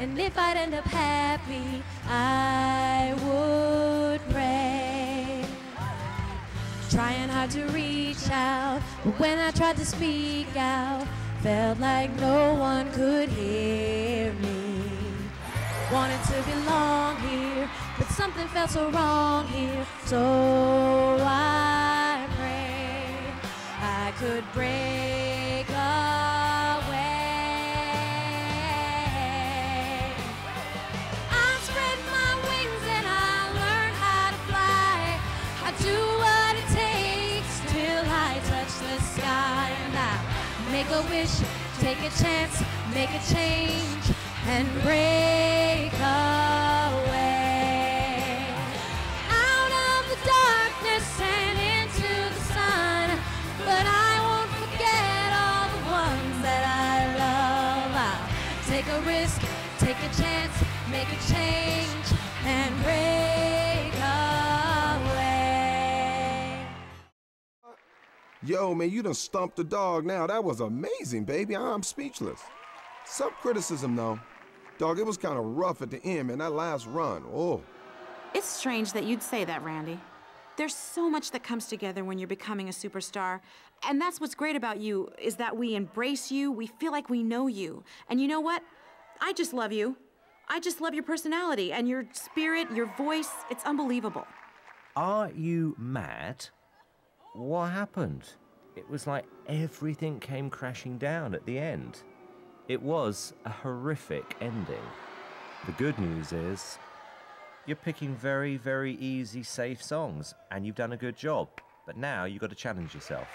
And if I'd end up happy, I would pray. Trying hard to reach out, but when I tried to speak out, felt like no one could hear me. Wanted to belong here, but something felt so wrong here. So I prayed I could break make a wish, take a chance, make a change, and break away. Yo, man, you done stumped the dog now. That was amazing, baby. I'm speechless. Some criticism, though. Dog, it was kind of rough at the end, man. That last run. Oh. It's strange that you'd say that, Randy. There's so much that comes together when you're becoming a superstar. And that's what's great about you, is that we embrace you, we feel like we know you. And you know what? I just love you. I just love your personality and your spirit, your voice. It's unbelievable. Are you mad? What happened? It was like everything came crashing down at the end. It was a horrific ending. The good news is you're picking very, very easy, safe songs, and you've done a good job. But now you've got to challenge yourself.